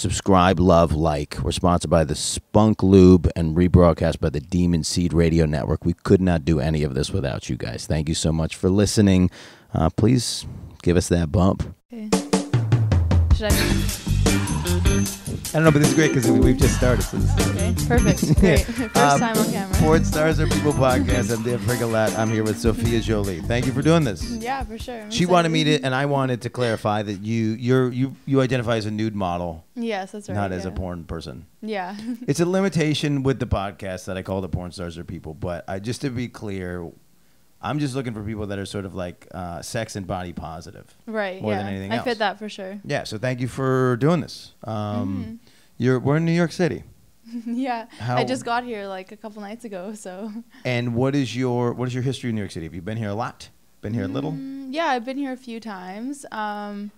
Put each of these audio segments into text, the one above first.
subscribe, love, like. We're sponsored by the Spunk Lube and rebroadcast by the Demon Seed Radio Network. We could not do any of this without you guys. Thank you so much for listening. Uh, please give us that bump. Okay. I? Don't know, but this is great because we've just started. So Okay. Perfect. Great. First Um, time on camera. Porn Stars Are People podcast. I'm Dan Frigolette. I'm here with Sofia Jolie. Thank you for doing this. yeah, for sure. I'm She wanted me to, and I wanted to clarify that you you're you you identify as a nude model, Yes, that's right. not as a porn person. Yeah. It's a limitation with the podcast that I call the porn stars are people. But I just to be clear, I'm just looking for people that are sort of like uh, sex and body positive. right. More yeah. than anything else. I fit that for sure. Yeah. So thank you for doing this. Um, You're we're in New York City, yeah. How- I just got here like a couple nights ago, so. and what is your what is your history in New York City? Have you been here a lot? Been here a little? Mm, yeah, I've been here a few times. Um,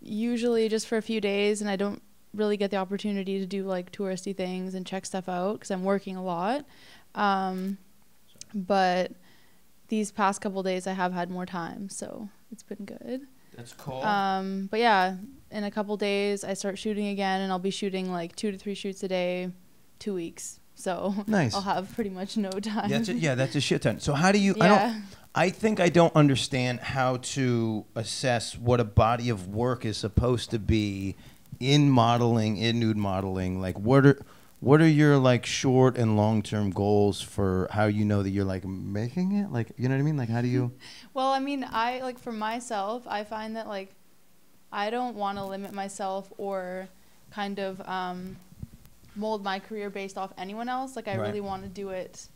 usually just for a few days, and I don't really get the opportunity to do like touristy things and check stuff out because I'm working a lot. Um, but these past couple days, I have had more time, so it's been good. That's cool. Um, but yeah, in a couple days, I start shooting again, and I'll be shooting like two to three shoots a day, two weeks. So Nice. I'll have pretty much no time. That's a, yeah, that's a shit ton. So how do you? I don't. I think I don't understand how to assess what a body of work is supposed to be in modeling, in nude modeling. Like, what are what are your like short and long term goals for how you know that you're like making it? Like, you know what I mean? Like, how do you? Well, I mean, I like for myself, I find that like I don't want to limit myself or kind of um, mold my career based off anyone else. Like I Right. really want to do it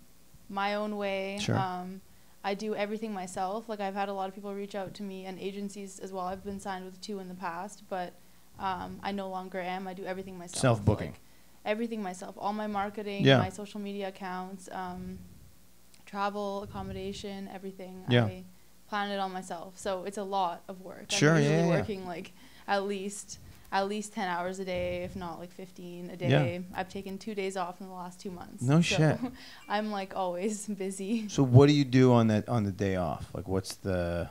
my own way. Sure. Um, I do everything myself. Like I've had a lot of people reach out to me and agencies as well. I've been signed with two in the past, but um, I no longer am. I do everything myself. Self-booking. Like, everything myself. All my marketing, Yeah. my social media accounts, um, travel, accommodation, everything. Yeah. I plan it all myself. So it's a lot of work. Sure, I'm usually yeah, working like at least at least 10 hours a day, if not like 15 a day. Yeah. I've taken 2 days off in the last 2 months. No So shit. I'm like always busy. So, what do you do on that on the day off? Like, what's the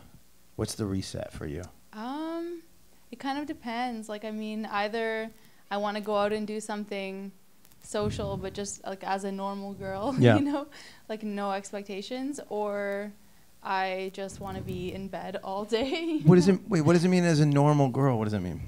what's the reset for you? Um it kind of depends. Like I mean, either I want to go out and do something social but just like as a normal girl, Yeah. you know, like no expectations or I just want to be in bed all day. What does it? Wait, what does it mean as a normal girl? What does that mean?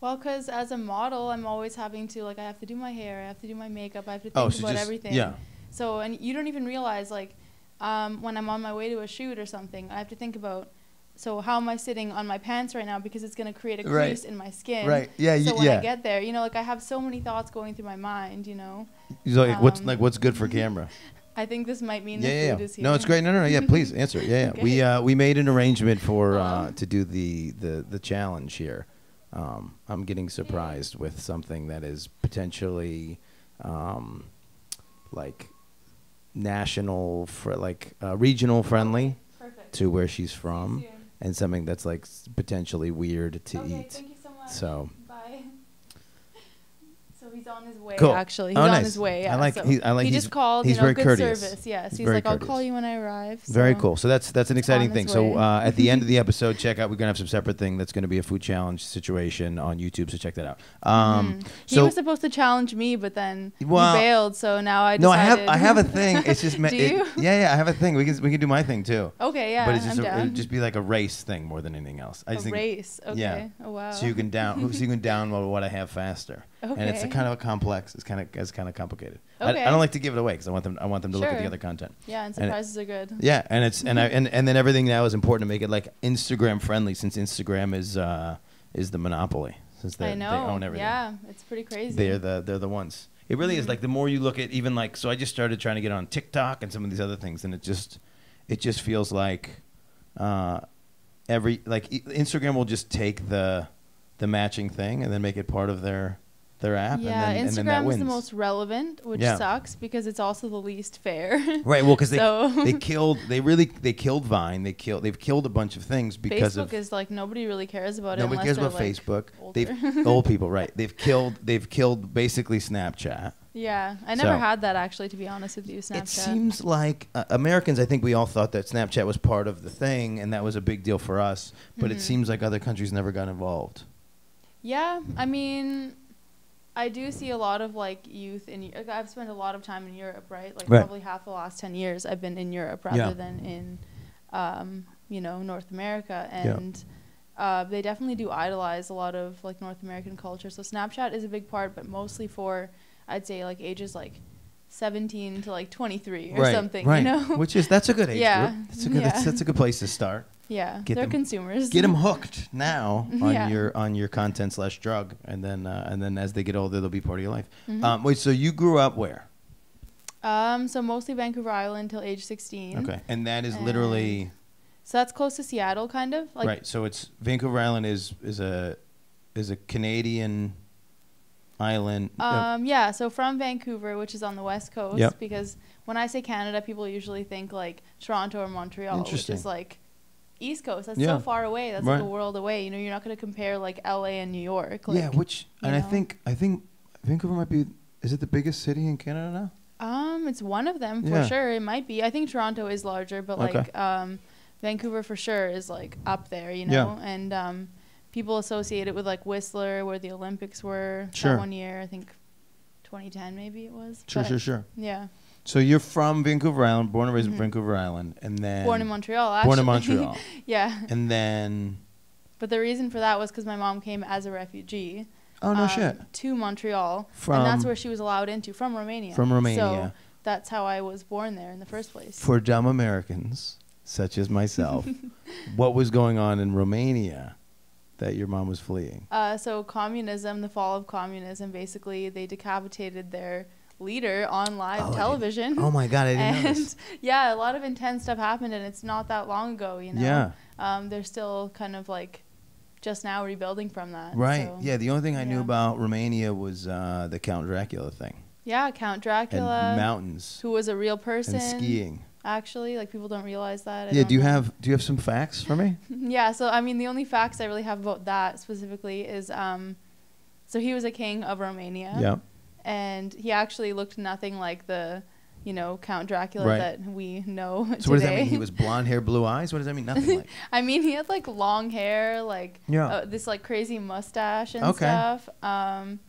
Well, because as a model, I'm always having to like I have to do my hair, I have to do my makeup, I have to think Oh, so about everything. yeah. So and you don't even realize like um, when I'm on my way to a shoot or something, I have to think about. So how am I sitting on my pants right now because it's gonna create a Right. crease in my skin. Right. Yeah. So y- when yeah. I get there, you know, like I have so many thoughts going through my mind. You know, He's like, what's um, like what's good for camera? I think this might mean yeah, the yeah, food yeah. is here. No, it's great. No, no, no. Yeah, please answer it. Yeah, yeah. We uh, we made an arrangement for uh, Hello? to do the the the challenge here. Um, I'm getting surprised with something that is potentially um, like national for like uh, regional friendly Perfect. to where she's from. And something that's like potentially weird to okay, eat. Thank you so much. So Bye. He's on his way. Cool. Actually, he's Oh, on nice. his way. I like- so he- I like- He he's- just called. he's you know, very good courteous. service. Yes, He's he's, very like, I'll courteous. call you when I arrive. Very cool. So that's that's an exciting thing. its So uh, at the end of the episode, check out. We're gonna have some separate thing that's gonna be a food challenge situation on YouTube. So check that out. Um, Mhm. he was supposed to challenge me, but then Well, he bailed. So now I no, I have I have a thing. It's just me- Do it- you? yeah, yeah. I have a thing. We can we can do my thing too. okay, yeah, but it's just a, it'd just be like a race thing more than anything else. I a just think race. Okay. yeah. Oh wow. so you can down so you can download what I have faster. Okay. And it's a kind of a complex. It's kind of it's kind of complicated. I, I don't like to give it away because I want them I want them to look at the other content. yeah, and and it- surprises are good. Yeah, and it's and I and, and then everything now is important to make it like Instagram friendly since Instagram is uh is the monopoly since they, I know. they own everything. Yeah, it's pretty crazy. They're the they're the ones. It really is Mhm. like the more you look at even like so I just started trying to get on TikTok and some of these other things and it just it just feels like uh every like Instagram will just take the the matching thing and then make it part of their their app yeah, and then, and Instagram is the most relevant, which Yeah. sucks because it's also the least fair. right, well they so they killed they really they killed Vine, they killed they've killed a bunch of things because Facebook is like nobody really cares about it. Nobody cares about like, Facebook. older. They've old people, right? They've killed. They've killed basically Snapchat. Yeah, I never So- had that actually. To be honest with you, Snapchat. It seems like uh, Americans. I think we all thought that Snapchat was part of the thing, and that was a big deal for us. But it Mhm. seems like other countries never got involved. Yeah, I mean, I do see a lot of like youth in. Like, I've spent a lot of time in Europe, right? Like Right. probably half the last ten years I've been in Europe rather Yeah. than in, um, you know, North America, Yeah. and uh, they definitely do idolize a lot of like North American culture. So Snapchat is a big part, but mostly for I'd say like ages like seventeen to like twenty three or right, something. right. You know? Which is that's a good age Yeah, group. That's a good. yeah. That's, that's a good place to start. Yeah, Get they're them- consumers. Get them hooked now on Yeah. your on your content slash drug, and then uh, and then as they get older, they'll be part of your life. Mhm. Um, wait, so you grew up where? Um, so mostly Vancouver Island till age sixteen. Okay, and that is literally So that's close to Seattle, kind of. Like right. So it's Vancouver Island is is a is a Canadian island. Um, yeah, so from Vancouver, which is on the west coast, Yep. because when I say Canada, people usually think like Toronto or Montreal, which is like east coast. That's Yeah. so far away. That's like a world away. You know, you're not going to compare like LA and New York. Like, yeah, which and I think I think Vancouver might be. Is it the biggest city in Canada now? Um, it's one of them for Yeah. sure. It might be. I think Toronto is larger, but Okay. like um, Vancouver for sure is like up there. You Yeah. know, and um, people associate it with like Whistler, where the Olympics were Sure. that one year. I think 2010 maybe it was. Sure, But, sure, sure. Yeah, So you're from Vancouver Island, born and raised in Vancouver Island, and then born in Montreal. Actually. born in Montreal, yeah, and then but the reason for that was because my mom came as a refugee. oh no um, shit To Montreal, from and that's where she was allowed into from Romania. from Romania. So that's how I was born there in the first place. For dumb Americans such as myself, what was going on in Romania that your mom was fleeing? Uh, so communism, the fall of communism, basically they decapitated their leader on live Oh, television. Oh my god, I didn't and this. yeah, a lot of intense stuff happened, and it's not that long ago. You know, Yeah, um, they're still kind of like just now rebuilding from that. right. so- yeah, the only thing I knew about Romania was uh, the Count Dracula thing yeah, Count Dracula, and mountains who was a real person. and skiing. Actually, like people don't realize that. I Yeah, do you know. have do you have some facts for me? Yeah, so I mean, the only facts I really have about that specifically is, um, so he was a king of Romania. Yeah. And he actually looked nothing like the, you know, Count Dracula Right. that we know today. What does that mean? He was blonde hair, blue eyes. What does that mean? Nothing like. I mean, he had like long hair, like Yeah. uh, this like crazy mustache and Okay. stuff. Um,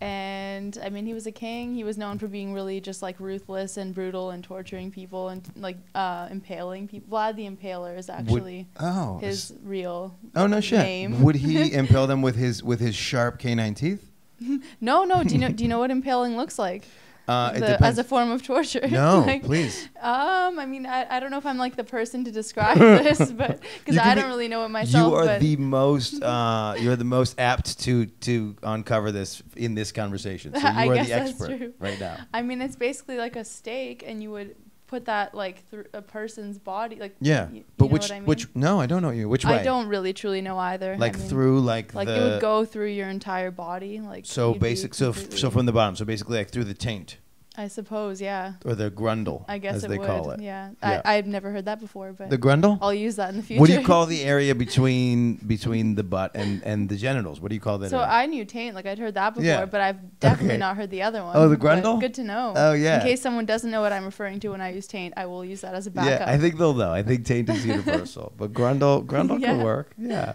and I mean, he was a king. He was known for being really just like ruthless and brutal and torturing people and like uh, impaling people. Vlad the Impaler is actually Oh. his real. oh no shit. name. Would he impale them with his with his sharp canine teeth? No, no. Do you know? Do you know what impaling looks like? Uh, The- as a form of torture. no, Like, please. Um, I mean, I, I don't know if I'm like the person to describe this, but because I don't be- really know it myself. you are but the most uh, you're the most apt to to uncover this in this conversation. So you I are guess the that's expert true. right now. I mean, it's basically like a steak, and you would put that like through a person's body, like. Yeah, y- but which I mean? which no, I don't know you. Which way? I don't really truly know either. I like mean, through like Like it would go through your entire body, like. so basic so f- so from the bottom. So basically like through the taint I suppose, yeah. or the grundle I guess as they would. call it. Yeah. Yeah. I I've never heard that before, but The grundle? I'll use that in the future. What do you call the area between between the butt and and the genitals? What do you call that? So area? I knew taint, like I'd heard that before, Yeah. but I've definitely Okay. not heard the other one. Oh, the grundle? Good to know. Oh, yeah. In case someone doesn't know what I'm referring to when I use taint, I will use that as a backup. Yeah, I think they'll know. I think taint is universal, but grundle grundle can Yeah. work. Yeah,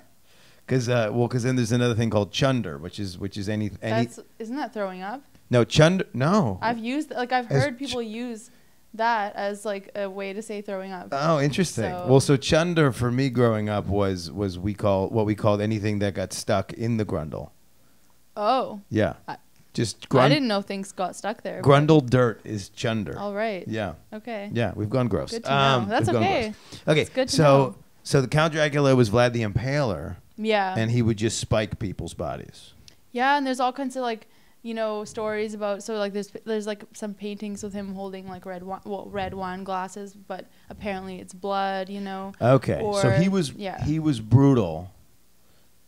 because uh, well, because then there's another thing called chunder, which is which is any any That's isn't that throwing up? no chunder no. I've used like I've As heard ch- people use that as like a way to say throwing up. Oh, interesting. So- well, so chunder for me growing up was was we call what we called anything that got stuck in the grundle. oh, Yeah, I- just I didn't know things got stuck there. grundle dirt is chunder. All right. Yeah, Okay. yeah, we've gone gross. Good to know. Um, That's okay. Okay, It's good to so know. so the Count Dracula was Vlad the Impaler, Yeah. and he would just spike people's bodies. Yeah, and there's all kinds of like you know stories about so like there's there's like some paintings with him holding like red wine, well, red wine glasses, but apparently it's blood. You know. Okay, so he was yeah. he was brutal,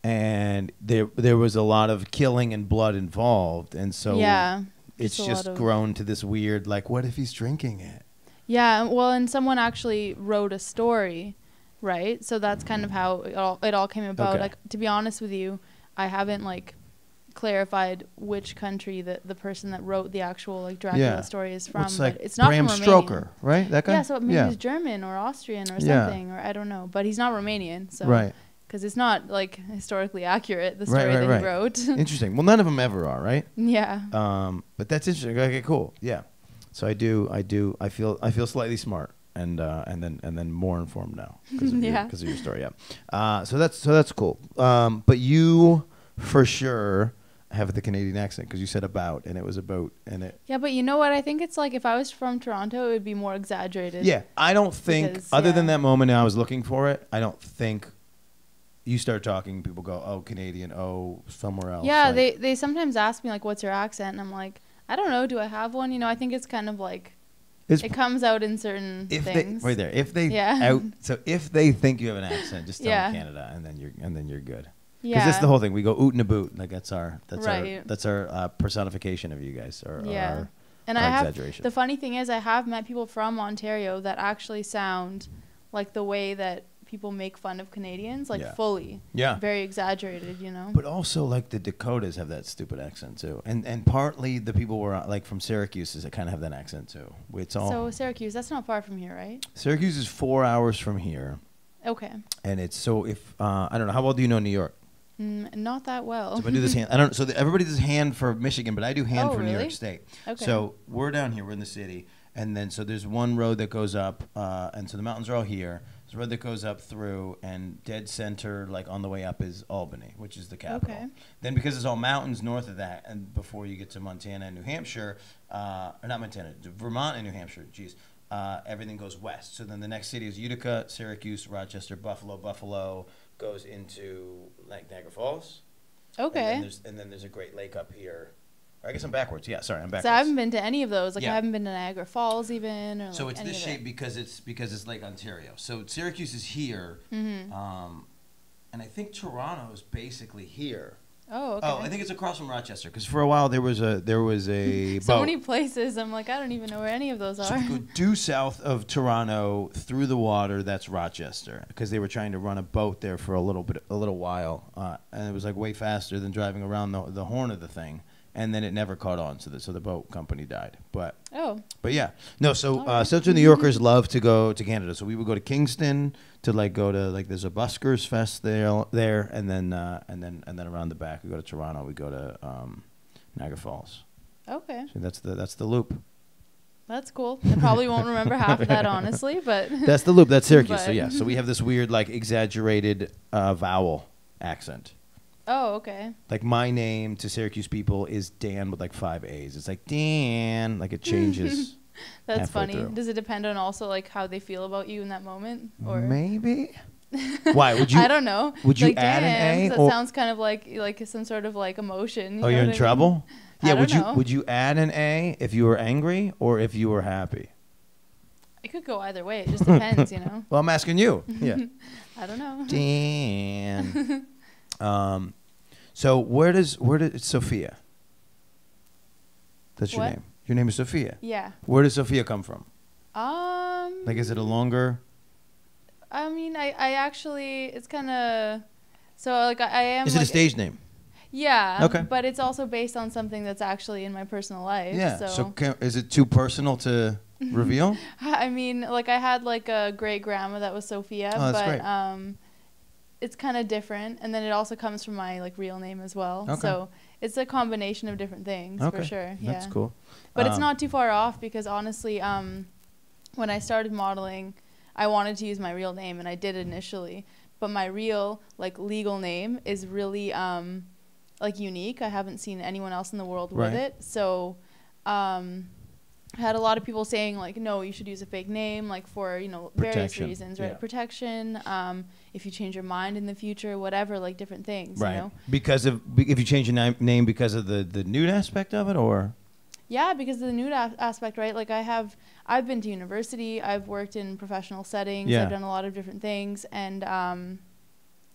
and there there was a lot of killing and blood involved, and so yeah. it's just just grown to this weird like, what if he's drinking it? Yeah, well, and someone actually wrote a story, right? So that's kind of how it all it all came about. Okay. Like to be honest with you, I haven't like clarified which country that the person that wrote the actual like Dracula Yeah. story is from. What's like but it's not Bram. Stoker, right? That guy. Yeah, so maybe yeah. he's German or Austrian or Yeah. something, or I don't know. But he's not Romanian, so right. because it's not like historically accurate the Right, story right, that right. he wrote. Interesting. Well, none of them ever are, right? yeah. Um, but that's interesting. Okay, cool. Yeah. So I do, I do, I feel, I feel slightly smart, and uh, and then and then more informed now because of, your, of your story. Yeah. Uh, so that's so that's cool. Um, but you for sure have the Canadian accent because you said about, and it was about, and it. Yeah, but you know what? I think it's like if I was from Toronto, it would be more exaggerated. Yeah, I don't think Because, other than that moment I was looking for it. I don't think you start talking, people go, "Oh, Canadian, oh, somewhere else." Yeah, Like, they they sometimes ask me like, "What's your accent?" And I'm like, I don't know. Do I have one? You know, I think it's kind of like It's it comes out in certain if things. they right there, if they Yeah. out, so if they think you have an accent, just tell Yeah. them Canada, and then you're and then you're good. Because Yeah. that's the whole thing. We go oot and a boot. Like that's our that's our that's our uh, personification of you guys. Or, or Yeah. our, and our I have the funny thing is, I have met people from Ontario that actually sound like the way that people make fun of Canadians, like Yeah. fully, yeah. very exaggerated. You know. But also, like the Dakotas have that stupid accent too, and and partly the people were uh, like from Syracuse that kind of have that accent too. It's all So Syracuse, that's not far from here, right? Syracuse is four hours from here, Okay. and it's so if uh, I don't know how well do you know New York? Mm, not that well. So if I do this hand, I don't. So the, everybody does hand for Michigan, but I do hand Oh, for New York? State. okay. So we're down here. We're in the city, and then so there's one road that goes up, uh, and so the mountains are all here. There's a road that goes up through, and dead center, like on the way up, is Albany, which is the capital. Okay. Then because it's all mountains north of that, and before you get to Montana and New Hampshire, uh, or not Montana, Vermont and New Hampshire, geez, uh, everything goes west. So then the next city is Utica, Syracuse, Rochester, Buffalo. Buffalo goes into like Niagara Falls. And okay. then, there's, and then there's a Great Lake up here. I guess I'm backwards. Yeah, sorry, I'm backwards. So I haven't been to any of those. Like Yeah. I haven't been to Niagara Falls even, or So like it's this of it. shape because it's because it's Lake Ontario. So Syracuse is here, Mhm. um, and I think Toronto is basically here. Oh, okay. Oh, I think it's across from Rochester because for a while there was a there was a so boat. many places. I'm like, I don't even know where any of those So are. if you go due south of Toronto through the water, that's Rochester because they were trying to run a boat there for a little bit, a little while, uh, and it was like way faster than driving around the, the horn of the thing, and then it never caught on, so the so the boat company died. But oh, but yeah, no. So uh. Central New Yorkers love to go to Canada. So we would go to Kingston to like go to like there's a Buskers Fest there there, and then uh, and then and then around the back we go to Toronto. We go to um, Niagara Falls. okay. So that's the that's the loop. That's cool. I probably won't remember half of that honestly, but That's the loop. That's Syracuse. so yeah. So we have this weird like exaggerated uh, vowel accent. Oh, okay. Like my name to Syracuse people is Dan with like five A's. It's like Dan. Like it changes. That's funny. through. Does it depend on also like how they feel about you in that moment, or Maybe. Why would you? I don't know. would you like, add an A, That or- sounds kind of like like some sort of like emotion. you Oh, you're in I mean? trouble. I Yeah. Would you would you add an A if you were angry or if you were happy? It could go either way. It just depends, you know. Well, I'm asking you. Yeah. I don't know. Dan. Um, so where does where does Sofia? That's your What? name. Your name is Sofia. Yeah. Where does Sofia come from? Um. Like, is it a longer? I mean, I I actually it's kind of so like I, I am. Is it a like- stage name? Yeah. Okay. But it's also based on something that's actually in my personal life. Yeah. So, So, can, is it too personal to reveal? I mean, like I had like a great grandma that was Sophia, Oh, that's but great. um, it's kind of different, and then it also comes from my like real name as well. Okay. So it's a combination of different things okay. for sure. Yeah. That's cool. But it's Um, not too far off because honestly, um, when I started modeling, I wanted to use my real name, and I did initially. But my real, like, legal name is really, um, like, unique. I haven't seen anyone else in the world with Right. it. So, um, I had a lot of people saying, like, no, you should use a fake name, like, for, you know, various reasons, right? yeah. Protection, um, if you change your mind in the future, whatever, like, different things, Right. you know? Because of if you change your na- name because of the the nude aspect of it, or Yeah, because of the nude aspect, right? Like I have, I've been to university. I've worked in professional settings. Yeah. I've done a lot of different things, and um,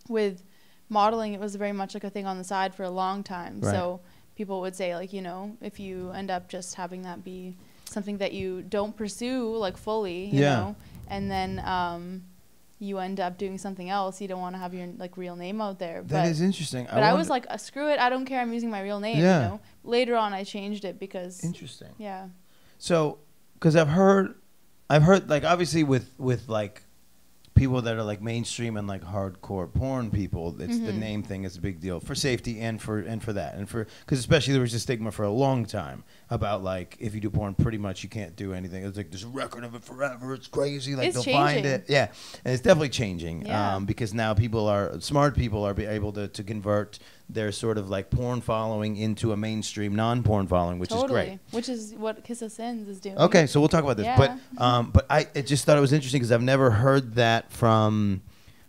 with modeling, it was very much like a thing on the side for a long time. Right. So people would say, like, you know, if you end up just having that be something that you don't pursue like fully, you Yeah. know, and then um, you end up doing something else, you don't want to have your like real name out there. that but is interesting. but I, was like, uh, screw it, I don't care. I'm using my real name. Yeah. You know. Later on, I changed it because interesting. yeah. So, because I've heard, I've heard like obviously with with like people that are like mainstream and like hardcore porn people. It's the Mhm. name thing is a big deal for safety and for and for that and for because especially there was a stigma for a long time about like if you do porn, pretty much you can't do anything. It's like there's a record of it forever. It's crazy. Like It's they'll find it. Yeah, and it's definitely changing Yeah. um, because now people are smart. People are be able to to convert their sort of like porn following into a mainstream non-porn following, which totally. is great. Which is what Kissa Sins is doing. Okay, so we'll talk about this. Yeah. But um, but I, I just thought it was interesting because I've never heard that from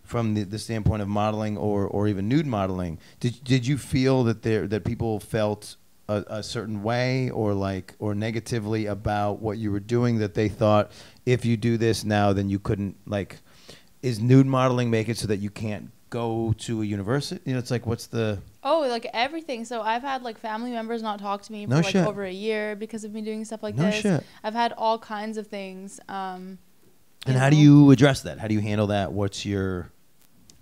from the, the standpoint of modeling or, or even nude modeling. Did did you feel that there that people felt a, a certain way or like or negatively about what you were doing that they thought if you do this now then you couldn't like is nude modeling make it so that you can't go to a university? You know, it's like what's the Oh, like everything. So I've had like family members not talk to me for No like shit. over a year because of me doing stuff like no this. shit. I've had all kinds of things. Um, And how do you address that? How do you handle that? What's your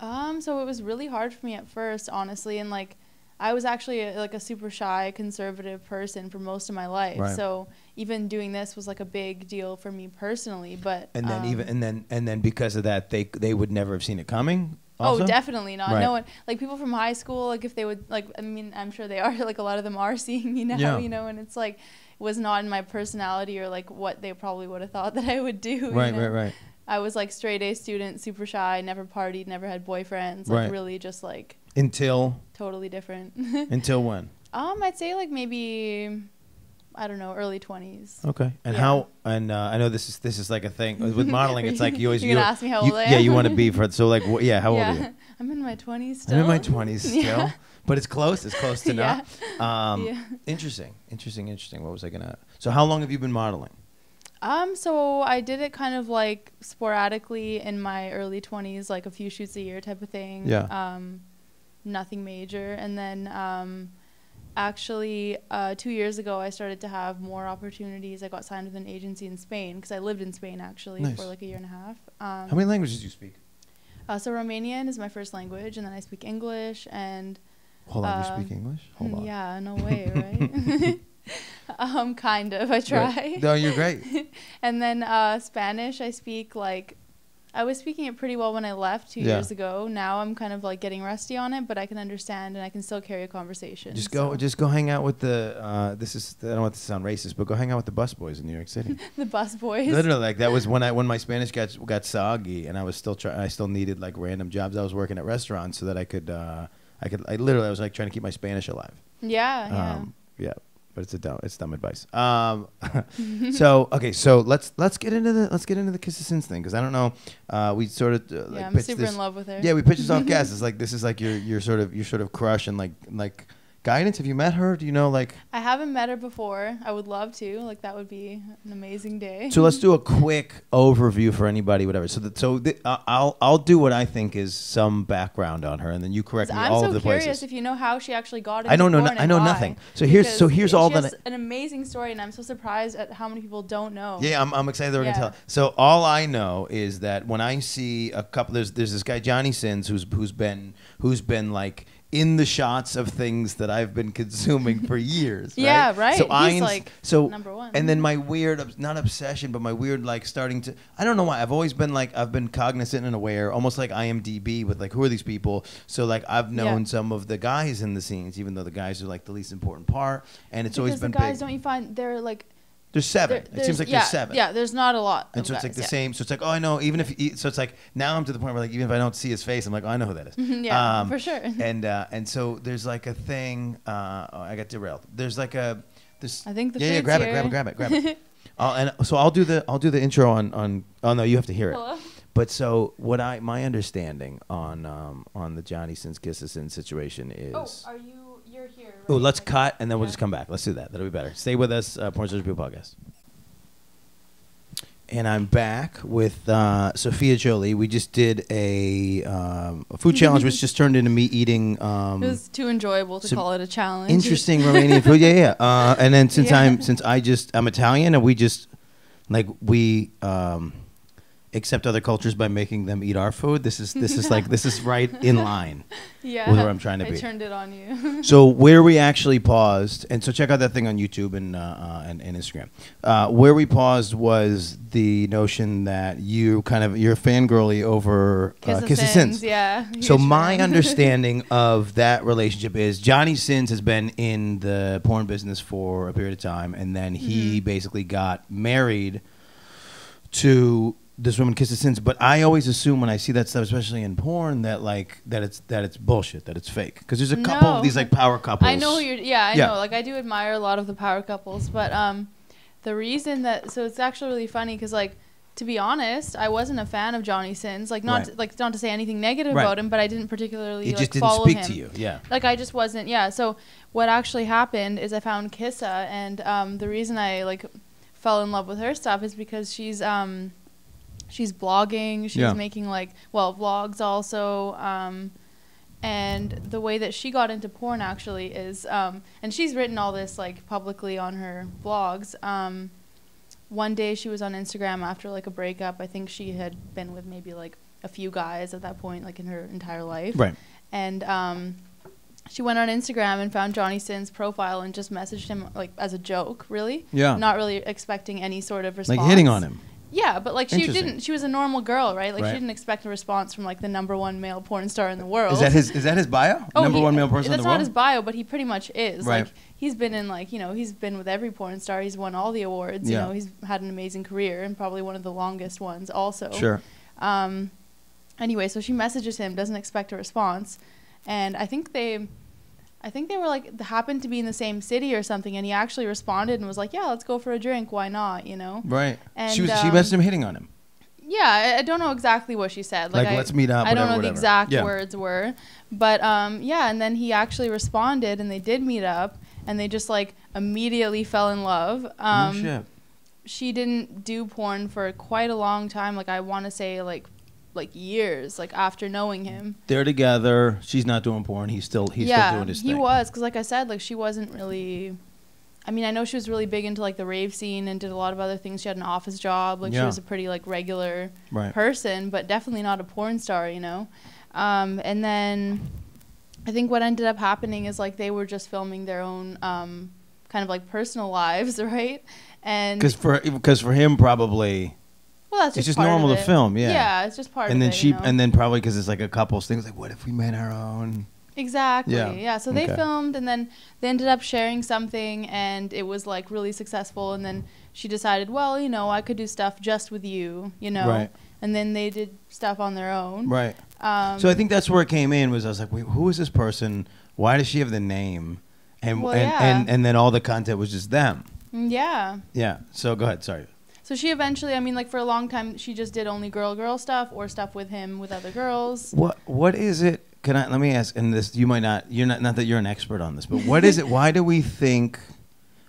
Um, so it was really hard for me at first, honestly, and like I was actually a, like a super shy, conservative person for most of my life. Right. So even doing this was like a big deal for me personally. But and then um, even and then and then because of that they they would never have seen it coming also? Oh, definitely not. Right. No one like people from high school. Like if they would like, I mean, I'm sure they are. Like a lot of them are seeing me now. Yeah. You know, and it's like was not in my personality or like what they probably would have thought that I would do. you right know? right right I was like straight A student, super shy, never partied, never had boyfriends. Like Right. really just like until totally different. until when um, I'd say like maybe I don't know, early twenties. okay and Yeah. how and uh, i know this is this is like a thing with modeling it's like you always You're gonna ask me how you- old I yeah you want to be for so like wh- yeah how yeah. old are you I'm in my twenties still. i'm in my 20s still Yeah. but it's close it's close to Yeah. not um yeah. interesting interesting interesting what was i gonna so how long have you been modeling Um, so I did it kind of like sporadically in my early 20s, like a few shoots a year type of thing. Yeah. Um, nothing major. And then um, actually, uh, two years ago, I started to have more opportunities. I got signed with an agency in Spain because I lived in Spain actually Nice. for like a year and a half. Um, how many languages do you speak uh, so Romanian is my first language, and then I speak English and hold on you Um, speak english hold on yeah, no way, right? um, kind of. I try. Right. no you're great And then uh, Spanish, I speak like I was speaking it pretty well when I left two Yeah. years ago. Now I'm kind of like getting rusty on it, but I can understand and I can still carry a conversation. Just go, so. just go hang out with the. Uh, this is I don't want this to sound racist, but go hang out with the bus boys in New York City. the bus boys. Literally, like that was when I when my Spanish got got soggy, and I was still trying. I still needed like random jobs. I was working at restaurants so that I could. Uh, I could. I literally I was like trying to keep my Spanish alive. Yeah, yeah. Um, yeah, but it's a dumb. It's dumb advice. Um, so okay, so let's let's get into the let's get into the Kissa Sins thing because I don't know. Uh, we sort of uh, like yeah, I'm super this- in love with her. yeah, we pitched this off gas. It's like this is like your your sort of your sort of crush and like like guidance. Have you met her? Do you know like? I haven't met her before. I would love to. Like that would be an amazing day. So let's do a quick overview for anybody, whatever. So that so th- I'll I'll do what I think is some background on her, and then you correct me I'm all so of the places. I'm so curious if you know how she actually got into I don't know. no- I know why. nothing. So here's so here's all that. an amazing story, and I'm so surprised at how many people don't know. Yeah, I'm, I'm excited that we're Yeah. gonna tell. So all I know is that when I see a couple, there's there's this guy Johnny Sins who's who's been who's been like in the shots of things that I've been consuming for years. Yeah, right. So I like, so number one. and then my weird not obsession, but my weird like starting to I don't know why I've always been like I've been cognizant and aware, almost like IMDb with like who are these people. So like I've Yeah. known some of the guys in the scenes, even though the guys are like the least important part, and it's because always been the guys big. don't you find they're like There's seven. there- It seems like yeah, there's seven. Yeah, there's not a lot. And so it's like the yeah. same. So it's like, oh, I know. Even if he, so, it's like now I'm to the point where like even if I don't see his face, I'm like, oh, I know who that is. yeah, Um, for sure. and uh, and so there's like a thing. Uh, oh, I got derailed. There's like a this. I think the yeah, yeah, grab it, grab it, grab it, grab it. I'll, and so I'll do the I'll do the intro on on. Oh no, you have to hear it. Hello. But so what I my understanding on um on the Johnny Sins Kissa Sins situation is. Oh, are you? Oh, right? let's cut and then we'll just come back. Let's do that. That'll be better. Stay with us, uh, Porn Stars People Podcast. And I'm back with uh, Sofia Jolie. We just did a, um, a food challenge, which just turned into me eating um, It was too enjoyable to some call it a challenge. interesting Romanian food. Yeah, yeah. Uh, and then since Yeah. I'm since I just I'm Italian and we just like we um, accept other cultures by making them eat our food. This is this is like this is right in line. Yeah. With where I'm trying to I be. turned it on you. So where we actually paused, and so check out that thing on YouTube and uh, uh, and, and Instagram. Uh, where we paused was the notion that you kind of you're fangirly over Kiss uh, Kissa Sins, Sins. Yeah. So my understanding of that relationship is Johnny Sins has been in the porn business for a period of time, and then he Mhm. basically got married to this woman, Kissa Sins. But I always assume when I see that stuff, especially in porn, that like that it's that it's bullshit, that it's fake. Because there's a couple No. of these like power couples. I know who you're. Yeah, I Yeah. know. Like I do admire a lot of the power couples, but um, the reason that so it's actually really funny because like to be honest, I wasn't a fan of Johnny Sins. Like not Right. like not to say anything negative Right. about him, but I didn't particularly It like just didn't follow speak him. to you. Yeah. Like I just wasn't. Yeah. So what actually happened is I found Kissa, and um, the reason I like fell in love with her stuff is because she's um, she's blogging. She's Yeah. making like well vlogs also. Um, and the way that she got into porn actually is um, and she's written all this like publicly on her blogs um, one day she was on instagram after like a breakup i think she had been with maybe like a few guys at that point like in her entire life Right. and um, she went on instagram and found johnny sin's profile and just messaged him like as a joke really Yeah. not really expecting any sort of response like hitting on him. Yeah, but like she didn't. She was a normal girl, right? Like Right. she didn't expect a response from like the number one male porn star in the world. Is that his? Is that his bio? Oh, Number he- one male person in That's the not world. his bio, but he pretty much is. Right. Like he's been in like you know he's been with every porn star. He's won all the awards. Yeah. You know he's had an amazing career and probably one of the longest ones also. Sure. Um, anyway, so she messages him, doesn't expect a response, and I think they, I think they were like happened to be in the same city or something, and he actually responded and was like, "Yeah, let's go for a drink. Why not?" You know. Right. And, she was. she um, messaged him hitting on him. Yeah, I, I don't know exactly what she said. Like, Like, I, let's meet up. I don't know whatever. the exact yeah. words were, but um, yeah, and then he actually responded, and they did meet up, and they just like immediately fell in love. Um, no shit. She didn't do porn for quite a long time. Like I want to say like like years, like after knowing him. They're together. She's not doing porn. He's still. He's yeah, still doing his he thing. was because like I said, like she wasn't really. I mean, I know she was really big into like the rave scene and did a lot of other things. She had an office job. Like Yeah. she was a pretty like regular Right. person, but definitely not a porn star, you know. Um, and then I think what ended up happening is like they were just filming their own um, kind of like personal lives, right? And Because for because for him probably well, that's it's just just part of normal to film. Yeah. Yeah, it's just part and of then it. she you know? and then probably because it's like a couples things like what if we made our own Exactly. Yeah. Yeah. So they Okay. filmed and then they ended up sharing something and it was like really successful and then she decided, well, you know, I could do stuff just with you, you know. Right. And then they did stuff on their own. right Um, so i think that's where it came in was i was like wait who is this person why does she have the name and Well, and, yeah. and and then all the content was just them mm, yeah. yeah so go ahead sorry So she eventually, I mean, like for a long time, she just did only girl girl stuff or stuff with him with other girls. what what is it can i let me ask and this you might not you're not not that you're an expert on this but what is it why do we think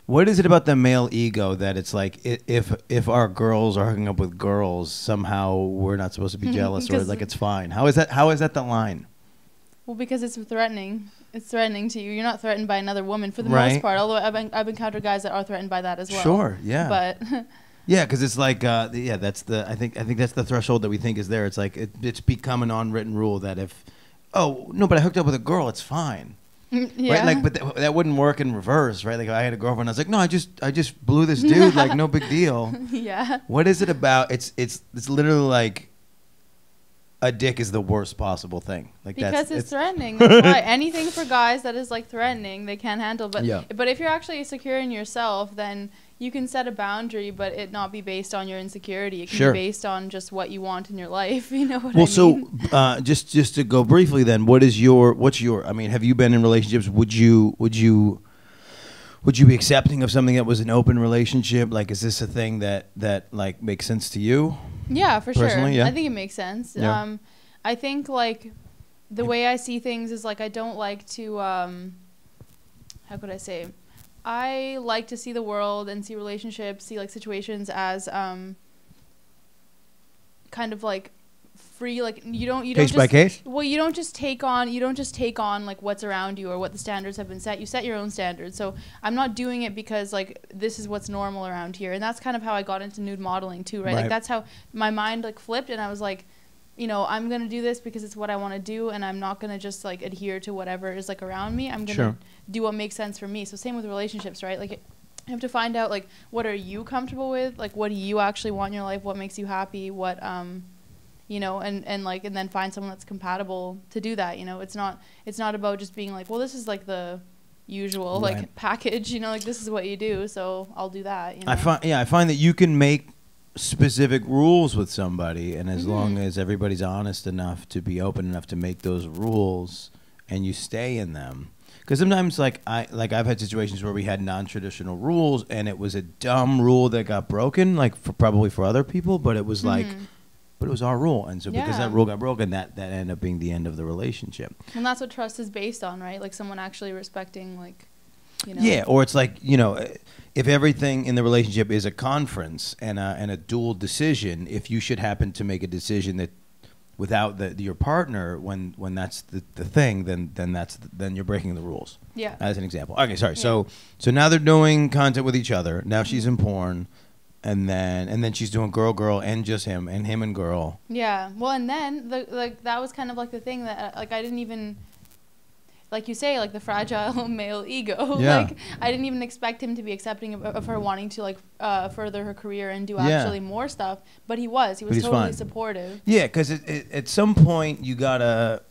what is it about the male ego that it's like i- if if our girls are hooking up with girls somehow we're not supposed to be jealous or 'Cause- like it's fine how is that how is that the line Well, because it's threatening. It's threatening to you. You're not threatened by another woman for the Right. most part. Although I've, I've encountered guys that are threatened by that as well. sure yeah But Yeah, because it's like, uh, yeah, that's the. I think I think that's the threshold that we think is there. It's like it, it's become an unwritten rule that if, oh no, but I hooked up with a girl, it's fine, yeah. right? Like, but th- that wouldn't work in reverse, right? Like, I had a girlfriend, I was like, no, I just I just blew this dude, like no big deal. yeah. What is it about? It's it's it's literally like, a dick is the worst possible thing. Like Because that's it's, threatening. That's why anything for guys that is like threatening, they can't handle. But Yeah. but if you're actually secure in yourself, then you can set a boundary, but it not be based on your insecurity. It can Sure. be based on just what you want in your life. You know what Well, I so mean? uh, just just to go briefly, then, what is your what's your? I mean, have you been in relationships? Would you would you would you be accepting of something that was an open relationship? Like, is this a thing that that like makes sense to you? Yeah, for sure. Yeah. I think it makes sense. Yeah. Um, I think like the way I see things is like I don't like to um, how could I say? I like to see the world and see relationships, see like situations as um, kind of like free like you don't you Case don't by just, case? well you don't just take on you don't just take on like what's around you or what the standards have been set you set your own standards so i'm not doing it because like this is what's normal around here and that's kind of how i got into nude modeling too right, Right. like that's how my mind like flipped and i was like you know i'm gonna do this because it's what i want to do and i'm not gonna just like adhere to whatever is like around me. I'm gonna Sure. do what makes sense for me. So same with relationships right? Like you have to find out like what are you comfortable with? Like what do you actually want in your life? What makes you happy? What um you know and and like and then find someone that's compatible to do that you know? It's not it's not about just being like well this is like the usual like package you know? Like this is what you do so i'll do that you know? I find yeah, I find that you can make specific rules with somebody, and as Mhm. long as everybody's honest enough to be open enough to make those rules, and you stay in them. Because sometimes, like I like I've had situations where we had non-traditional rules, and it was a dumb rule that got broken, like for probably for other people, but it was like, Mhm. but it was our rule, and so because that rule got broken, that that ended up being the end of the relationship. and that's what trust is based on right like someone actually respecting like you know Yeah, or it's like you know, if everything in the relationship is a conference and a, and a dual decision, if you should happen to make a decision that without the, your partner, when when that's the, the thing, then then that's then you're breaking the rules. yeah As an example. Okay, sorry. So so now they're doing content with each other. Now she's in porn, and then and then she's doing girl girl and just him and him and girl. Yeah. Well, and then the like that was kind of like the thing that uh, like I didn't even like you say like the fragile male ego. Yeah. like I didn't even expect him to be accepting of, of her wanting to like uh, further her career and do Yeah. actually more stuff, but he was. He was totally fine. supportive. Yeah, because it, it, at some point you gotta.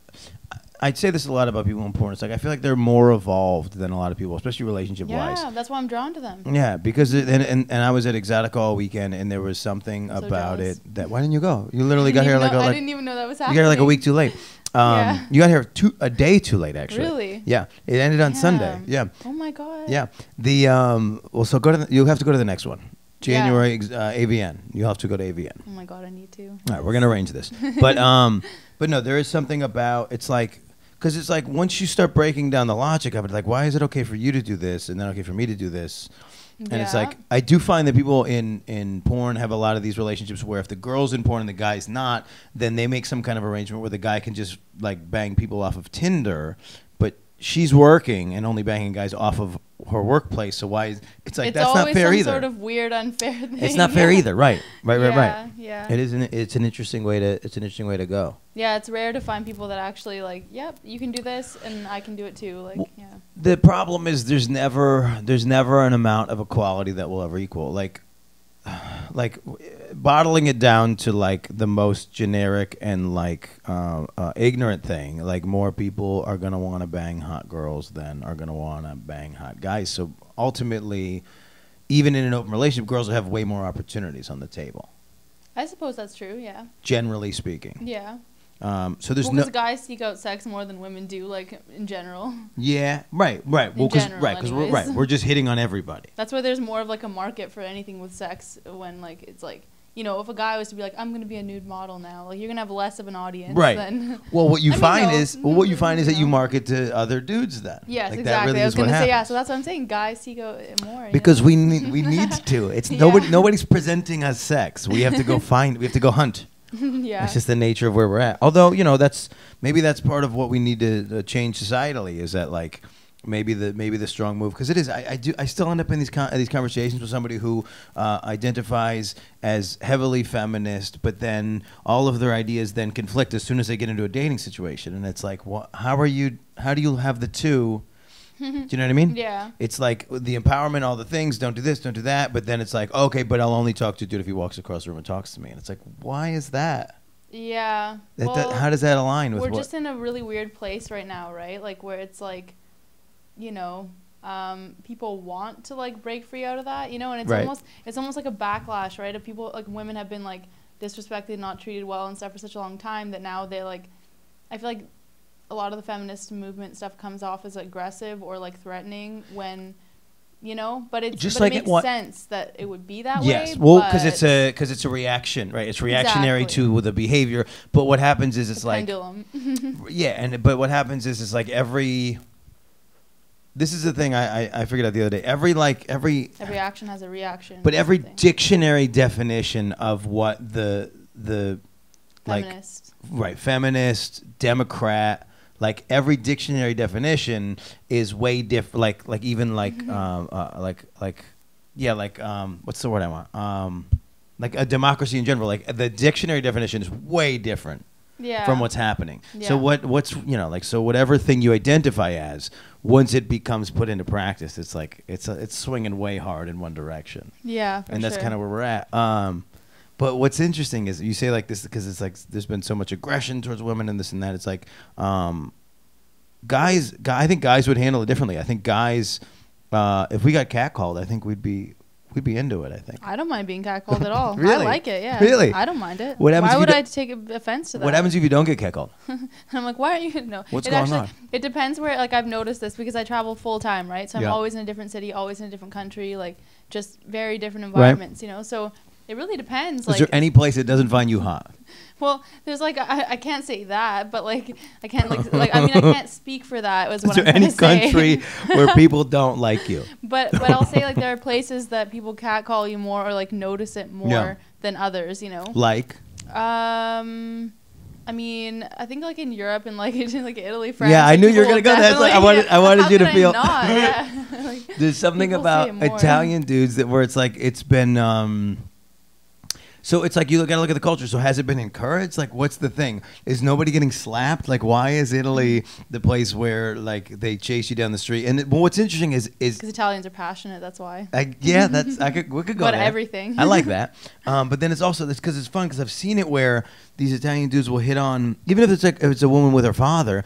I'd say this a lot about people in porn. It's like I feel like they're more evolved than a lot of people, especially relationship wise. Yeah, that's why I'm drawn to them. Yeah, because it, and, and and I was at Exxxotica all weekend, and there was something So about jealous. it that why didn't you go? You literally got here even like know- a, I like didn't even know that was happening. you got here like a week too late. Um, Yeah. You got here two a day too late actually. Really? Yeah, it ended on Sunday. Yeah, Oh my god. yeah. The um. Well, so go to the, you'll have to go to the next one. January ex- uh, AVN. You'll have to go to AVN. Oh my god, I need to. All right, we're gonna arrange this, but um, but no, there is something about it's like because it's like once you start breaking down the logic of it, like why is it okay for you to do this and then okay for me to do this, and it's like I do find that people in in porn have a lot of these relationships where if the girl's in porn and the guy's not, then they make some kind of arrangement where the guy can just like bang people off of Tinder, she's working and only banging guys off of her workplace. So why is it's like it's that's not fair some either. sort of weird, unfair thing. it's not fair either, right? Right, right, yeah, right. Yeah. It is an it's an interesting way to it's an interesting way to go. Yeah, it's rare to find people that actually like, yep, you can do this and I can do it too. Like, Well- yeah. The problem is there's never there's never an amount of equality that will ever equal. Like like bottling it down to like the most generic and like uh, uh, ignorant thing. Like more people are gonna want to bang hot girls than are gonna want to bang hot guys. So ultimately, even in an open relationship, girls will have way more opportunities on the table. I suppose that's true, yeah. Generally speaking, Yeah. um, so there's Well, no 'cause guys seek out sex more than women do, like, in general. yeah right right In well because general, right because we're right we're just hitting on everybody. That's why there's more of, like, a market for anything with sex when, like, it's like, you know, if a guy was to be like, I'm going to be a nude model now, like, you're going to have less of an audience Right. than. Well, what you I mean, find no, is well, what you find is that you market to other dudes then. yes, Like, that exactly. really I was going to say, yeah, so that's what I'm saying. Guys seek out more. because know? we need we need to. It's Yeah. nobody nobody's presenting us sex. We have to go find. We have to go hunt. yeah. That's just the nature of where we're at. Although you know that's maybe that's part of what we need to uh, change societally is that like maybe the maybe the strong move because it is I, I do I still end up in these con- these conversations with somebody who uh, identifies as heavily feminist, but then all of their ideas then conflict as soon as they get into a dating situation, and it's like, what? How are you? How do you have the two? Do you know what I mean? yeah. It's like the empowerment, all the things. Don't do this, don't do that. But then it's like, okay, but I'll only talk to a dude if he walks across the room and talks to me. And it's like, why is that? Yeah. That, well, that how does that align with we're what? just in a really weird place right now, right? Like where it's like, you know, um, people want to like break free out of that, you know, and it's Right. almost it's almost like a backlash, right? Of people like women have been like disrespected, not treated well and stuff for such a long time that now they're like, I feel like a lot of the feminist movement stuff comes off as aggressive or like threatening when. You know, but it's Just but like it it makes wa- sense that it would be that yes, way. well, because it's a because it's a reaction, right? It's reactionary Exactly. to the behavior. But what happens is it's the like pendulum. yeah, and but what happens is it's like every. This is the thing I, I I figured out the other day. Every like every every action has a reaction. But every thing. dictionary definition of what the the like Feminist. right feminist democrat like every dictionary definition is way different like like even like Mm-hmm. um uh, like like yeah like um what's the word i want um like a democracy in general like the dictionary definition is way different yeah. from what's happening Yeah. so what what's you know like so whatever thing you identify as once it becomes put into practice it's like it's it's swinging way hard in one direction Yeah. For and that's sure. kind of where we're at. Um, but what's interesting is you say like this because it's like there's been so much aggression towards women and this and that. It's like um, guys, guy, I think guys would handle it differently. I think guys, uh, if we got catcalled, I think we'd be we'd be into it. I think. I don't mind being catcalled at all. Really? I like it. Yeah. Really? I don't mind it. What happens Why if you would don't- I take offense to that? What happens if you don't get catcalled? I'm like, why aren't you? No. What's it going actually, on? It depends where. Like I've noticed this because I travel full time, right? So I'm Yeah. always in a different city, always in a different country, like just very different environments, you know. So it really depends. Is like, there any place that doesn't find you hot? well, there's like I, I can't say that, but like I can't like like I mean I can't speak for that. Was Is what there I'm any country where people don't like you? But but I'll say like there are places that people catcall you more or like notice it more Yeah. than others, you know. Like, Um, I mean, I think like in Europe and like in like Italy, France. Yeah, I knew you were gonna go there. Like, I wanted- I wanted you to feel- not? Yeah. Like, There's something about. Italian dudes that where it's like it's been. um So it's like you gotta look at the culture. So has it been encouraged? Like, what's the thing? Is nobody getting slapped? Like, why is Italy the place where like they chase you down the street? And it, well, what's interesting is is Because Italians are passionate. That's why. I, yeah, that's I could we could go About there. everything. I like that. Um, but then it's also this because it's fun because I've seen it where these Italian dudes will hit on even if it's like if it's a woman with her father,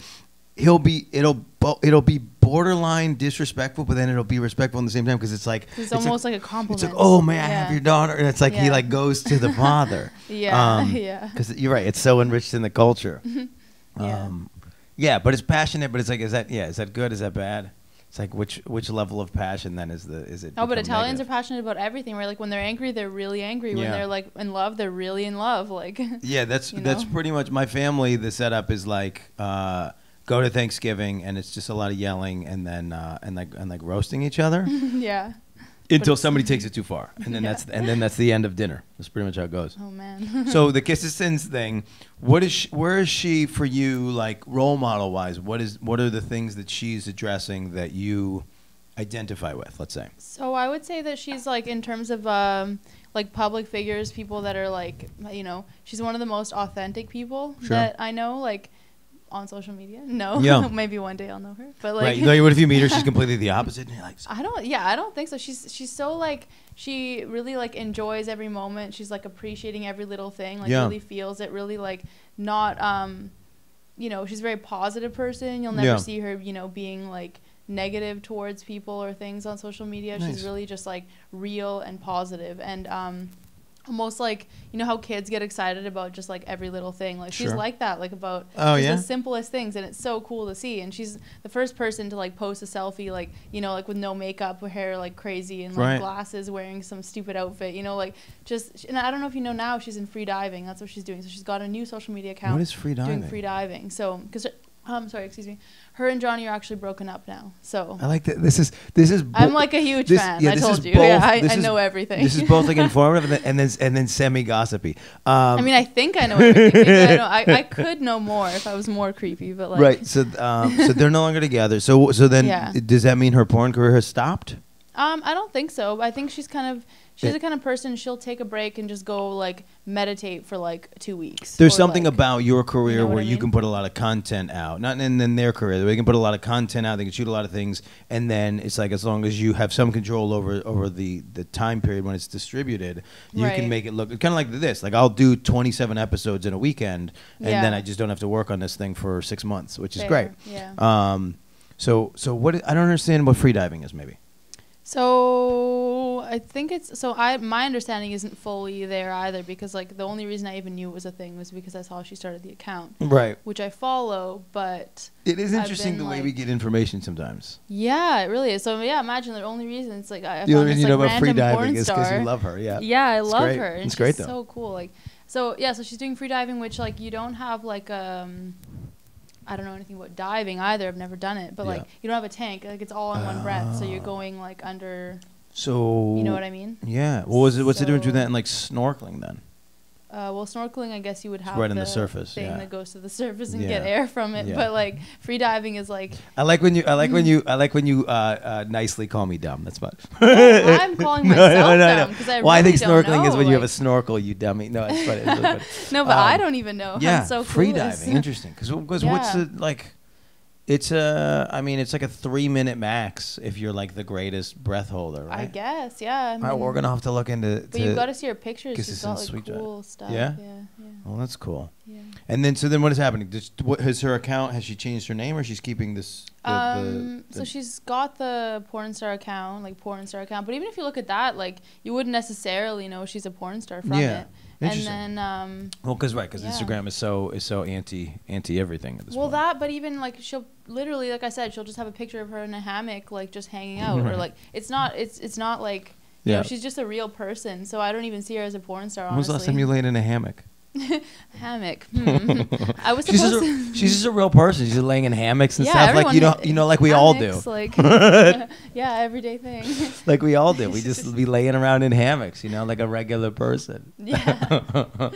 he'll be it'll it'll be borderline disrespectful, but then it'll be respectful at the same time because it's like It's, almost like, a it's compliment. like oh may I have your daughter, and it's like he like goes to the father. Yeah, yeah. Because you're right, it's so enriched in the culture. Yeah. Um, yeah, but it's passionate. But it's like, is that yeah? Is that good? Is that bad? It's like which which level of passion then is the is it? Oh, but Italians negative? are passionate about everything. Where like when they're angry, they're really angry. When Yeah. they're like in love, they're really in love. Like Yeah, that's that's know? pretty much my family. The setup is like uh, go to Thanksgiving and it's just a lot of yelling and then uh, and like and like roasting each other yeah. until somebody takes it too far, and then Yeah. that's and then that's the end of dinner. That's pretty much how it goes. Oh man. so the Kissa Sins thing, what is she, where is she for you like role model wise? What is what are the things that she's addressing that you identify with? Let's say. So I would say that she's like in terms of um like public figures, people that are like you know, she's one of the most authentic people Sure. that I know like on social media. No. Yeah. Maybe one day I'll know her. But like right. Like, what if you meet her? She's completely the opposite. And you're like, I don't yeah, I don't think so. She's she's so like she really like enjoys every moment. She's like appreciating every little thing, like Yeah. really feels it, really like not um you know, she's a very positive person. You'll never Yeah. see her, you know, being like negative towards people or things on social media. Nice. She's really just like real and positive and um almost like you know how kids get excited about just like every little thing like she's like that like about Oh, yeah? the simplest things and it's so cool to see and she's the first person to like post a selfie like you know like with no makeup hair like crazy and like Right. glasses wearing some stupid outfit you know like just and i don't know if you know now she's in free diving that's what she's doing so she's got a new social media account what is free diving? doing free diving so because um sorry excuse me her and johnny are actually broken up now so I like that. This is this is. bo- i'm like a huge this- fan yeah, i told you yeah both- i, this I is- know everything This is both like informative and then and then, and then semi gossipy. Um, I mean, I think I know everything. I, know, I, I could know more if I was more creepy, but like, right. So um, so they're no longer together. So so then Yeah. does that mean her porn career has stopped? Um, I don't think so. I think she's kind of she's the kind of person she'll take a break and just go like meditate for like two weeks. There's something like- about your career know where I you can put a lot of content out. Not in, in their career. They can put a lot of content out. They can shoot a lot of things, and then it's like as long as you have some control over over the the time period when it's distributed, you can make it look kind of like this. Like I'll do 27 episodes in a weekend, and Yeah. then I just don't have to work on this thing for six months, which is great. Yeah. Um, so so what I don't understand what freediving is maybe. So I think it's so. I my understanding isn't fully there either because like the only reason I even knew it was a thing was because I saw she started the account, Right. which I follow. But It is interesting the way we get information sometimes. yeah, it really is. So yeah, imagine the only reason it's like I, I The only reason you know like, about free random porn diving is because you love her. Yeah. Yeah, I It's love great. her. And It's she's great, though. so cool. Like so yeah, so she's doing free diving, which like you don't have like um I don't know anything about diving either. I've never done it. But like you don't have a tank. Like it's all in one breath. So you're Oh. going like under So you know what I mean? Yeah. What was it? What's the difference between that and like snorkeling then? Uh, well, snorkeling, I guess you would have right on the, the surface, thing yeah. that goes to the surface and get air from it. Yeah. But like free diving is like I like when you. I like when you. I like when you uh, uh, nicely call me dumb. That's fun. well, I'm calling myself dumb because I well, I really think don't snorkeling is know, when you have a snorkel, you dummy. No, it's funny. It's really funny. No, but I um, don't even know. yeah, I'm so free diving. Interesting, because what's the like? It's a. I mean, it's like a three minute max if you're like the greatest breath holder, right? I guess, yeah. I All right, we're gonna have to look into. But you've got to see her pictures. She's it's got like cool stuff. Yeah? Yeah, yeah, Oh, that's cool. yeah. And then, so then, what is happening? Just what has her account? Has she changed her name, or she's keeping this? The, Um, the, so she's got the porn star account, like porn star account. But even if you look at that, like you wouldn't necessarily know she's a porn star from Yeah. it. And then, um, well, because right, because yeah. Instagram is so is so anti anti everything at this well, point. that. But even like she'll literally, like I said, she'll just have a picture of her in a hammock, like just hanging out, or like it's not, it's it's not like. You Yeah. know, she's just a real person, so I don't even see her as a porn star. When was the last time you laid in a hammock? hammock? Hmm. I was She's supposed just, to. a, she's just a real person. She's just laying in hammocks and yeah, stuff, like you know, you know, like we all do, hammocks, Like, yeah, everyday thing. like we all do. We just be laying around in hammocks, you know, like a regular person. yeah.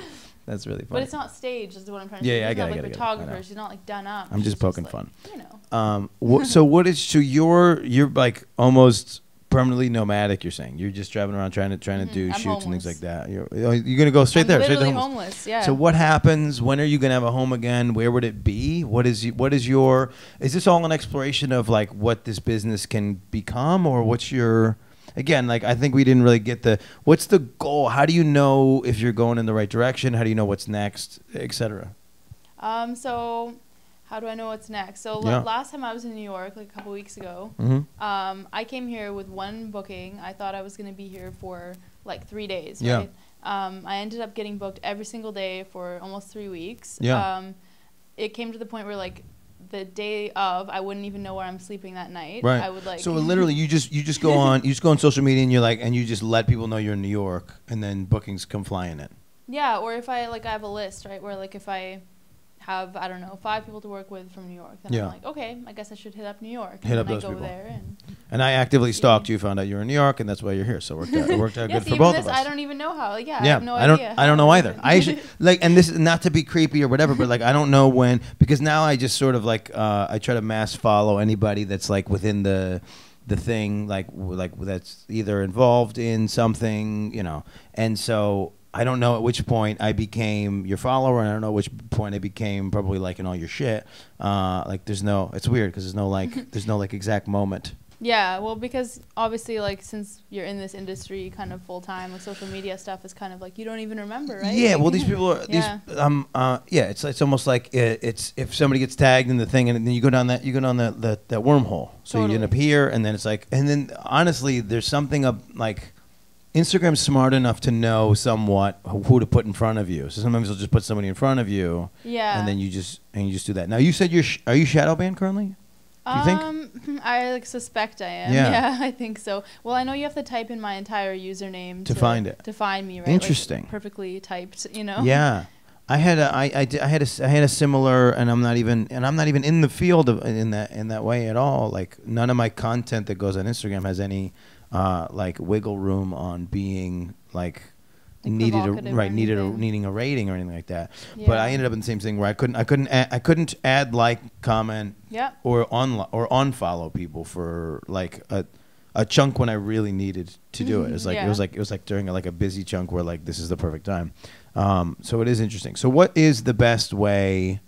That's really funny. But it's not staged, is what I'm trying to Yeah, say. yeah, I She's get it, like I get it, I get it. Photographer. She's not like done up. I'm She's just poking like, fun. You know. Um, so what is so you're you're like almost permanently nomadic. You're saying you're just driving around trying to trying to Mhm, do I'm shoots and things like that. You're you're gonna go straight I'm there, straight to homeless. homeless. Yeah. So what happens? When are you gonna have a home again? Where would it be? What is what is your? Is this all an exploration of like what this business can become, or what's your? Again, like I think we didn't really get the what's the goal? How do you know if you're going in the right direction? How do you know what's next, etc. Um. So, how do I know what's next? So l- Yeah. last time I was in New York, like a couple weeks ago, Mm-hmm. um, I came here with one booking. I thought I was gonna be here for like three days. Yeah. Right. Um. I ended up getting booked every single day for almost three weeks. Yeah. Um. It came to the point where like. The day of, I wouldn't even know where I'm sleeping that night. Right. I would like. So literally, you just you just go on you just go on social media and you're like and you just let people know you're in New York and then bookings come flying in. Yeah, or if I like I have a list, right, where like if I have I don't know five people to work with from New York, then Yeah. I'm like, okay, I guess I should hit up New York. Hit and up those I go people. there and And I actively stalked you, found out you were in New York, and that's why you're here. So it worked out. It worked out yes, good for both this, of us. I don't even know how. Like, yeah, I yeah, have no I don't. idea. I don't know either. I actually like, and this is not to be creepy or whatever, but like, I don't know when because now I just sort of like uh, I try to mass follow anybody that's like within the the thing like like that's either involved in something, you know, and so. I don't know at which point I became your follower, and I don't know at which point I became probably liking all your shit. Uh, like, there's no, it's weird because there's no like, there's no like exact moment. yeah, well, because obviously, like, since you're in this industry kind of full time, like social media stuff is kind of like you don't even remember, right? Yeah, well, these people are these. Yeah. Um. Uh. Yeah. It's it's almost like it, it's if somebody gets tagged in the thing, and then you go down that you go down that that, that wormhole. So you end up here, and then it's like, and then honestly, there's something of like. Instagram's smart enough to know somewhat who to put in front of you. So sometimes they'll just put somebody in front of you, yeah. and then you just and you just do that. Now you said you're sh- are you shadow banned currently? do you think? Um, I like suspect I am. Yeah. Yeah. I think so. Well, I know you have to type in my entire username To find it. To find me, right? Like, Interesting. perfectly typed, you know. Yeah. I had a, I, I, did- I had a, I had a similar, and I'm not even, and I'm not even in the field of, in that, in that way at all. Like none of my content that goes on Instagram has any, uh, like wiggle room on being like, Like needed a, right needed a needing a rating or anything like that. But I ended up in the same thing where I couldn't I couldn't add, I couldn't add like comment Yeah. or on or unfollow people for like a a chunk when I really needed to do it. It's like it was like it was like during a, like a busy chunk where like this is the perfect time. Um, so it is interesting. So what is the best way?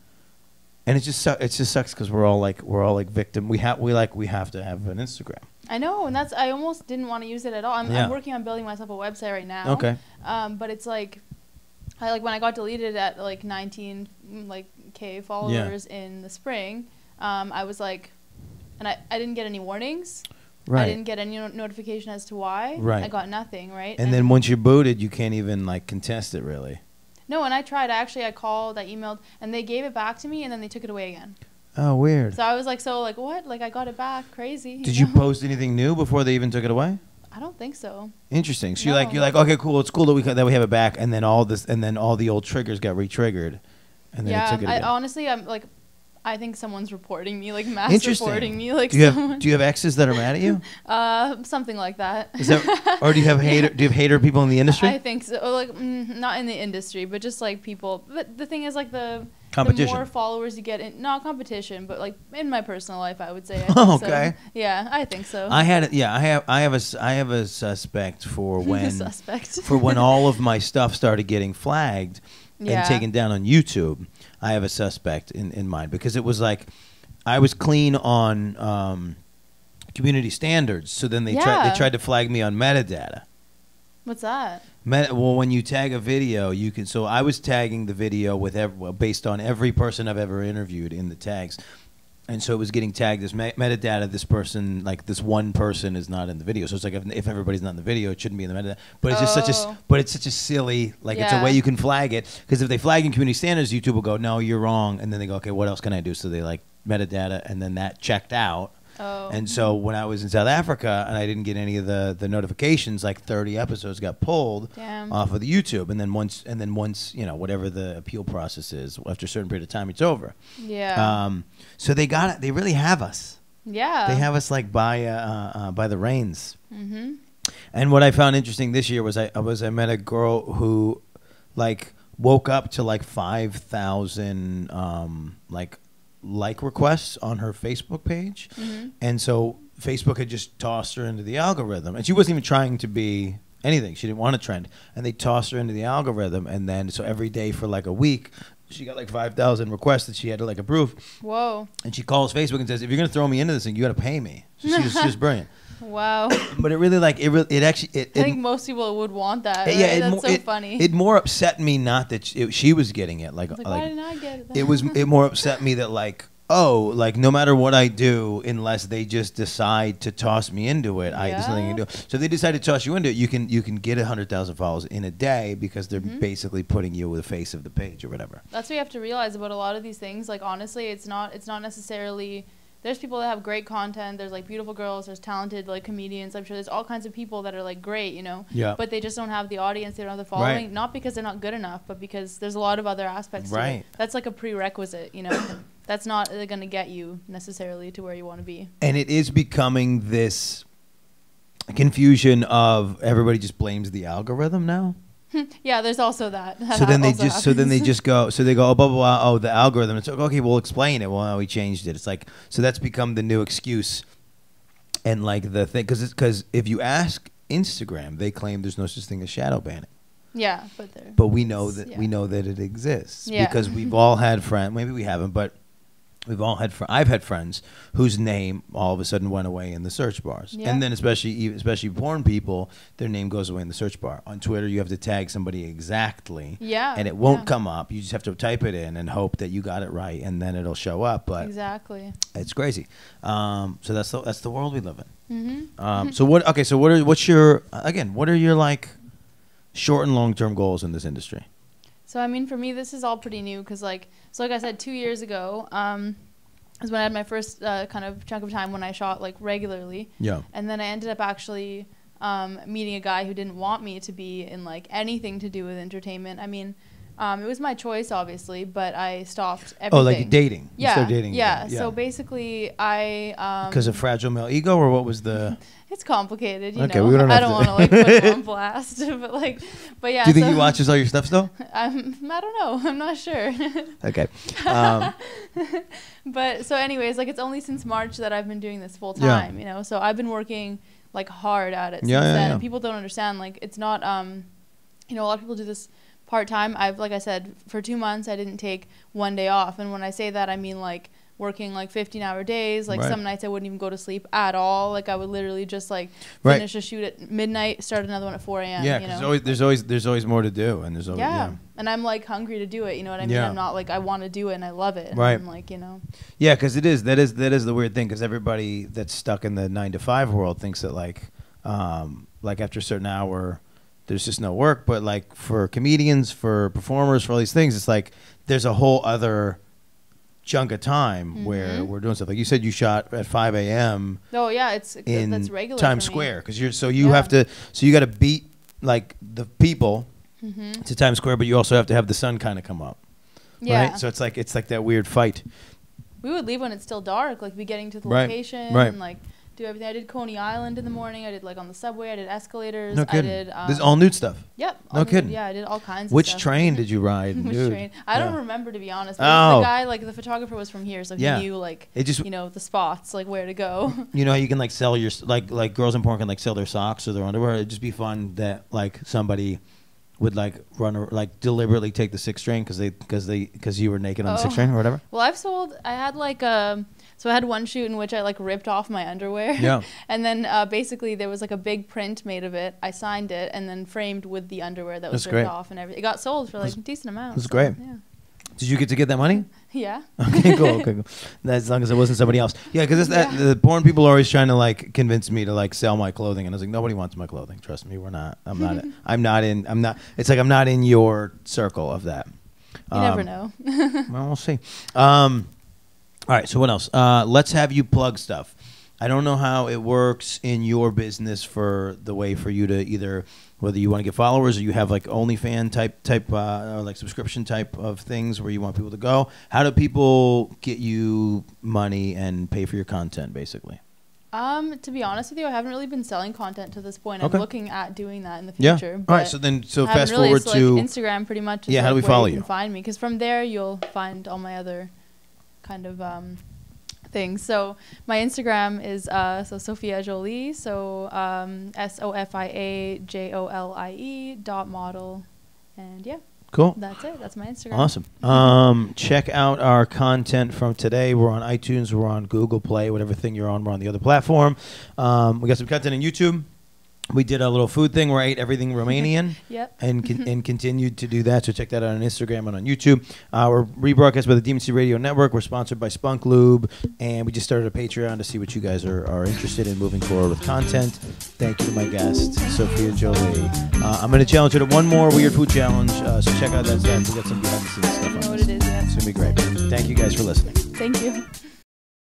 And it just su- it just sucks because we're all like we're all like victim. We have we like we have to have an Instagram. I know, and that's I almost didn't want to use it at all. I'm, Yeah. I'm working on building myself a website right now. Okay. Um, but it's like, I like when I got deleted at like 19 mm, like k followers in the spring. Um, I was like, and I, I didn't get any warnings. Right. I didn't get any no- notification as to why. Right. I got nothing. Right. And then once you're booted, you can't even like contest it really. no, and I tried. Actually, I called. I emailed, and they gave it back to me, and then they took it away again. Oh, weird. So I was like, so like what? Like I got it back. Crazy. Did you know? post anything new before they even took it away? I don't think so. Interesting. So you're like you're like okay, cool. It's cool that we that we have it back, and then all this and then all the old triggers got re-triggered, and then it yeah, took it I, again. honestly, I'm like, I think someone's reporting me, like mass Interesting. reporting me, like Do you have do you have exes that are mad at you? uh, something like that. Is that or do you have hater do you have hater people in the industry? I think so. Like mm, not in the industry, but just like people. But the thing is, like the Competition. The more followers you get, in, not competition, but like in my personal life, I would say. I Oh, think so. okay. Yeah, I think so. I had yeah, I have I have a I have a suspect for when suspect. for when all of my stuff started getting flagged Yeah. and taken down on YouTube. I have a suspect in, in mind because it was like I was clean on um, community standards, so then they tried they tried to flag me on metadata. What's that? Meta, well, when you tag a video, you can. So I was tagging the video with ev- well, based on every person I've ever interviewed in the tags, and so it was getting tagged as me- metadata. This person, like this one person, is not in the video. So it's like if, if everybody's not in the video, it shouldn't be in the metadata. But it's just such a. s- Oh. But it's such a silly. Like it's a Yeah. way you can flag it because if they flag in community standards, YouTube will go, no, you're wrong, and then they go, okay, what else can I do? So they like metadata, and then that checked out. Oh. And so when I was in South Africa and I didn't get any of the, the notifications, like 30 episodes got pulled Damn. off of the YouTube, and then once and then once you know whatever the appeal process is, after a certain period of time, it's over. yeah. Um, so they got it. They really have us. yeah. They have us like by uh, uh, uh, by the reins. Mm-hmm. And what I found interesting this year was I, I was I met a girl who like woke up to like five thousand um, like like requests on her Facebook page, Mm-hmm. and so Facebook had just tossed her into the algorithm, and she wasn't even trying to be anything. She didn't want to trend, and they tossed her into the algorithm, and then so every day for like a week. She got like five thousand requests that she had to like approve, Whoa. and she calls Facebook and says, "If you're gonna throw me into this thing, you got to pay me." So she was, she was brilliant, Wow. but it really like it. Really, it actually it, I it think most people would want that. uh, Right? yeah, it That's mo- so it, funny. It more upset me not that she, it, she was getting it. Like, like, like, why didn't I get it? it was. It more upset me that like, oh, like no matter what I do, unless they just decide to toss me into it, I there's nothing I can Yeah. do. So they decide to toss you into it. You can you can get a hundred thousand followers in a day because they're Mhm. basically putting you with the face of the page or whatever. That's what you have to realize about a lot of these things. Like honestly, it's not it's not necessarily there's people that have great content, there's like beautiful girls, there's talented like comedians. I'm sure there's all kinds of people that are like great, you know. Yeah. But they just don't have the audience, they don't have the Right. following, not because they're not good enough, but because there's a lot of other aspects to Right. it. That's like a prerequisite, you know. That's not uh, going to get you necessarily to where you want to be. and it is becoming this confusion of everybody just blames the algorithm now. Yeah, there's also that. That so then they just so then they just go so they go oh blah blah blah oh the algorithm it's like okay we'll explain it well we changed it it's like so that's become the new excuse and like the thing because because if you ask Instagram they claim there's no such thing as shadow banning Yeah, but but we know that yeah. we know that it exists Yeah. because we've all had friends maybe we haven't but we've all had fr- I've had friends whose name all of a sudden went away in the search bars Yeah. and then especially especially porn people their name goes away in the search bar on Twitter you have to tag somebody exactly Yeah. and it won't yeah. come up. You just have to type it in and hope that you got it right, and then it'll show up. But Exactly. it's crazy. Um, so that's the that's the world we live in. Mhm. Um, so what? Okay, so what are what's your again? What are your like short and long term goals in this industry? So I mean, for me, this is all pretty new because, like, so like I said, two years ago, um, is when I had my first uh, kind of chunk of time when I shot like regularly, Yeah. and then I ended up actually um, meeting a guy who didn't want me to be in like anything to do with entertainment. I mean, um, it was my choice, obviously, but I stopped everything. Oh, like dating. Yeah, dating. yeah. again. So basically, I um, because of fragile male ego, or what was the? it's complicated, you Okay, know. we don't I don't want to like put him on blast, but like, but yeah. Do you think so, he watches all your stuff still? I'm, I don't know. I'm not sure. Okay. Um, but so anyways like it's only since march that i've been doing this full time, Yeah. you know so i've been working like hard at it since Yeah, yeah, then yeah. and people don't understand like it's not um you know a lot of people do this part time i've like i said for two months i didn't take one day off and when i say that i mean like working like 15 hour days like Right. some nights i wouldn't even go to sleep at all like i would literally just like Right. finish a shoot at midnight start another one at 4 a.m yeah, you know always, there's always there's always more to do, and there's always yeah. yeah. and i'm like hungry to do it you know what i mean Yeah. i'm not like i want to do it and i love it Right. i'm like you know Yeah, because it is that is that is the weird thing because everybody that's stuck in the nine to five world thinks that like um, like after a certain hour there's just no work, but like for comedians, for performers, for all these things, it's like there's a whole other chunk of time where Mhm. we're doing stuff. Like you said, you shot at five a.m. Oh yeah, it's in that's regular. Times. Square because you're so you Yeah. have to so you got to beat like the people Mhm. to Times Square, but you also have to have the sun kind of come up, Yeah, right? So it's like it's like that weird fight. we would leave when it's still dark, like be getting to the Right, location right. and like do everything. I did Coney Island in the morning. I did like on the subway. I did escalators. No I kidding. did. Um, this is all nude stuff. Yep. No the- kidding. Yeah, I did all kinds. Which of stuff. train did you ride? Which Dude. train? I don't remember to be honest. But Oh. The guy, like the photographer, was from here, so he knew like It just you know the spots, like where to go. you know how you can like sell your like like girls in porn can like sell their socks or their underwear. It'd just be fun that like somebody would like run or like deliberately take the six string because they because they because you were naked on the six Oh. string or whatever. well, I've sold. I had like um. So I had one shoot in which I like ripped off my underwear. Yeah. and then uh, basically there was like a big print made of it. I signed it and then framed with the underwear that was That's ripped great. off and everything. It got sold for like That's- a decent amount. that's so, great. Yeah. Did you get to get that money? Yeah. Okay, cool. Okay, cool. As long as it wasn't somebody else. Yeah, because that Yeah. the porn people are always trying to like convince me to like sell my clothing, and I was like, nobody wants my clothing. Trust me, we're not. I'm not. I'm not in. I'm not. It's like I'm not in your circle of that. You never Um, know. Well, we'll see. Um, all right. So what else? Uh, let's have you plug stuff. I don't know how it works in your business for the way for you to either whether you want to get followers or you have like OnlyFan type type uh, or like subscription type of things where you want people to go. How do people get you money and pay for your content, basically? Um, to be honest with you, I haven't really been selling content to this point. Okay. I'm looking at doing that in the future. Yeah. All right. So then, so fast really, forward so, to like, Instagram. Pretty much. Is Yeah, how do we follow you? you? Can find me because from there you'll find all my other kind of um, things. So my Instagram is uh, so Sofia Jolie. So um, S O F I A J O L I E dot model, and yeah, cool. that's it. That's my Instagram. Awesome. Um, check out our content from today. We're on iTunes. We're on Google Play. Whatever thing you're on, we're on the other platform. Um, we got some content on YouTube. We did a little food thing where I ate everything Romanian Yep. and con- and continued to do that. So check that out on Instagram and on YouTube. Uh, we're rebroadcast by the DMC Radio Network. We're sponsored by Spunk Lube, and we just started a Patreon to see what you guys are, are interested in moving forward with content. Thank you to my guest, Sofia. Jolie. Uh, I'm going to challenge you to one more weird food challenge. Uh, so check out that stuff. We got some behind the scenes stuff on know what it is yet. It's going to be great. Thank you guys for listening. Thank you.